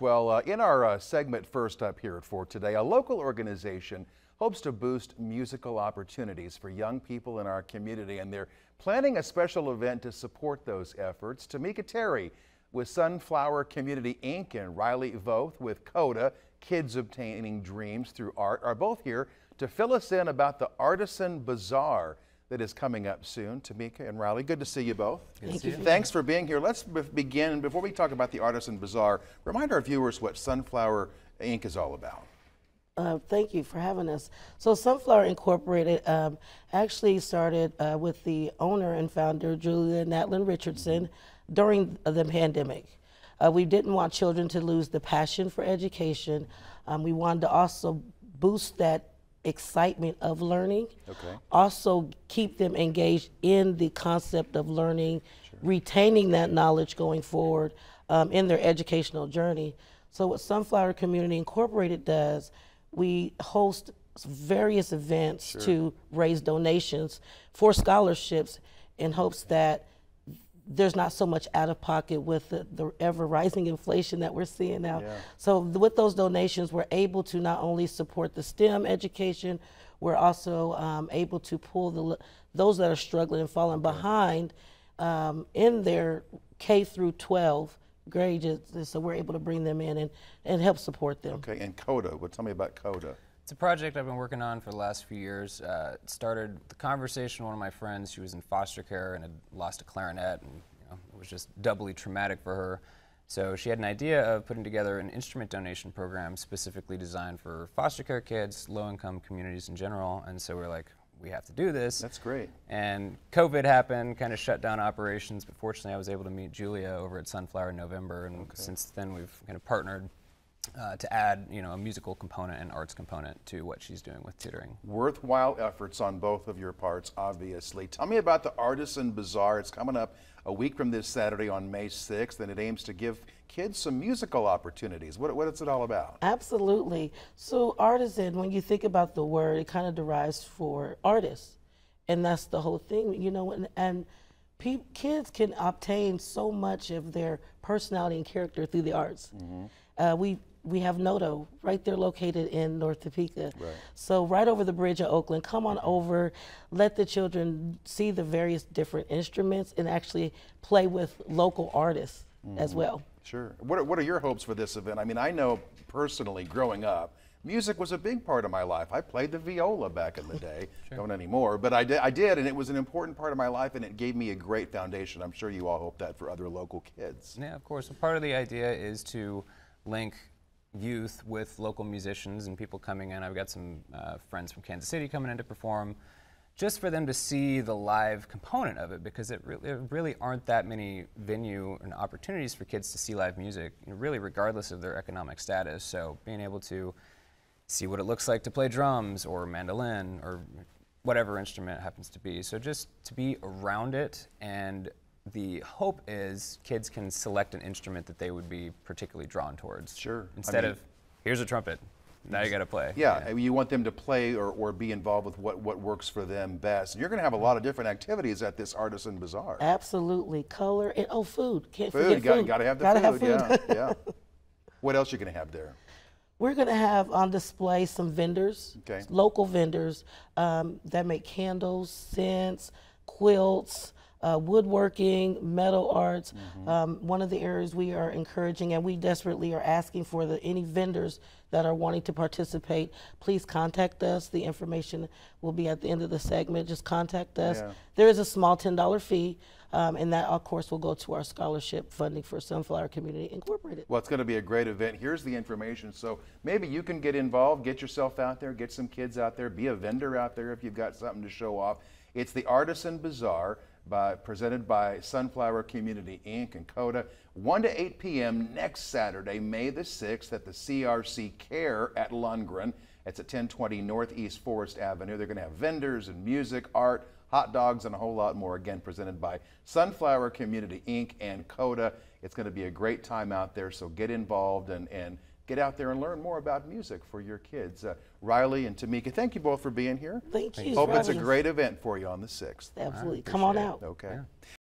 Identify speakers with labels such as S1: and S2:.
S1: Well, uh, in our uh, segment first up here for today, a local organization hopes to boost musical opportunities for young people in our community, and they're planning a special event to support those efforts. Tamika Terry with Sunflower Community Inc. and Riley Voth with CODA, Kids Obtaining Dreams Through Art, are both here to fill us in about the Artisan Bazaar that is coming up soon. Tamika and Riley, good to see you both.
S2: Thank you.
S1: Thanks for being here. Let's begin. Before we talk about the Artisan Bazaar, remind our viewers what Sunflower Inc. is all about.
S2: Uh, thank you for having us. So, Sunflower Incorporated um, actually started uh, with the owner and founder, Julia Natlin Richardson, during the pandemic. Uh, we didn't want children to lose the passion for education. Um, we wanted to also boost that excitement of learning.
S1: Okay.
S2: Also keep them engaged in the concept of learning, sure. retaining that knowledge going forward um, in their educational journey. So what Sunflower Community Incorporated does, we host various events sure. to raise donations for scholarships in hopes that there's not so much out of pocket with the, the ever rising inflation that we're seeing now. Yeah. So with those donations, we're able to not only support the STEM education, we're also um, able to pull the those that are struggling and falling behind um, in their K through 12 grades. So we're able to bring them in and, and help support them.
S1: Okay, and CODA, well, tell me about CODA.
S3: It's a project I've been working on for the last few years. Uh, it started the conversation with one of my friends. She was in foster care and had lost a clarinet, and you know, it was just doubly traumatic for her. So she had an idea of putting together an instrument donation program specifically designed for foster care kids, low-income communities in general. And so we are like, we have to do this.
S1: That's great.
S3: And COVID happened, kind of shut down operations, but fortunately I was able to meet Julia over at Sunflower in November, and okay. since then we've kind of partnered uh, to add, you know, a musical component and arts component to what she's doing with tutoring.
S1: Worthwhile efforts on both of your parts, obviously. Tell me about the Artisan Bazaar. It's coming up a week from this Saturday on May 6th, and it aims to give kids some musical opportunities. What, what is it all about?
S2: Absolutely. So, artisan, when you think about the word, it kind of derives for artists, and that's the whole thing, you know, and, and kids can obtain so much of their personality and character through the arts. Mm -hmm. Uh, we we have Noto right there located in North Topeka. Right. So right over the bridge of Oakland, come on over, let the children see the various different instruments and actually play with local artists mm-hmm. as well.
S1: Sure. What are, what are your hopes for this event? I mean, I know personally growing up, music was a big part of my life. I played the viola back in the day, sure. don't anymore, but I did, I did, and it was an important part of my life, and it gave me a great foundation. I'm sure you all hope that for other local kids.
S3: Yeah, of course. part of the idea is to link youth with local musicians and people coming in. I've got some uh, friends from Kansas City coming in to perform, just for them to see the live component of it, because it really, it really aren't that many venue and opportunities for kids to see live music, really regardless of their economic status. So being able to see what it looks like to play drums or mandolin or whatever instrument happens to be. So just to be around it and the hope is kids can select an instrument that they would be particularly drawn towards.
S1: Sure.
S3: Instead I mean, of, here's a trumpet. Now you got to play.
S1: Yeah, yeah, you want them to play or, or be involved with what, what works for them best. And you're going to have a lot of different activities at this Artisan Bazaar.
S2: Absolutely. Color and, oh, food. Can't
S1: food.
S2: forget
S1: got,
S2: food.
S1: Got to have the
S2: gotta
S1: food.
S2: Have
S1: food. Yeah, yeah. What else are you going to have there?
S2: We're going to have on display some vendors,
S1: okay.
S2: local vendors um, that make candles, scents, quilts, uh, woodworking, metal arts. Mm-hmm. Um, one of the areas we are encouraging, and we desperately are asking for the, any vendors that are wanting to participate, please contact us. The information will be at the end of the segment. Just contact us. Yeah. There is a small $10 fee. Um, and that, of course, will go to our scholarship funding for Sunflower Community Incorporated.
S1: Well, it's going to be a great event. Here's the information. So maybe you can get involved, get yourself out there, get some kids out there, be a vendor out there if you've got something to show off. It's the Artisan Bazaar by, presented by Sunflower Community Inc. and CODA, 1 to 8 p.m. next Saturday, May the 6th at the CRC Care at Lundgren. It's at 1020 Northeast Forest Avenue. They're going to have vendors and music, art, hot dogs, and a whole lot more. Again, presented by Sunflower Community Inc. and CODA. It's going to be a great time out there, so get involved and, and get out there and learn more about music for your kids. Uh, Riley and Tamika, thank you both for being here.
S2: Thank you.
S1: Hope it's a great event for you on the 6th.
S2: Absolutely. Come on out.
S1: Okay. Yeah.